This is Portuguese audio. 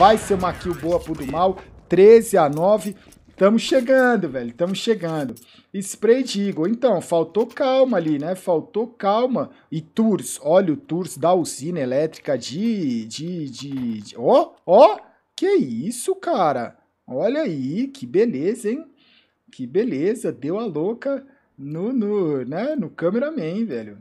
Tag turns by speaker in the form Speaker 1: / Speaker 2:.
Speaker 1: Vai ser uma kill boa pro do mal. 13 a 9. Tamo chegando, velho. Tamo chegando. Spray de Eagle. Então, faltou calma ali, né? Faltou calma. E Tours. Olha o Tours da usina elétrica de... de, de, Ó! Ó, ó. Que isso, cara. Olha aí. Que beleza, hein? Que beleza. Deu a louca no, no, né? no cameraman, velho.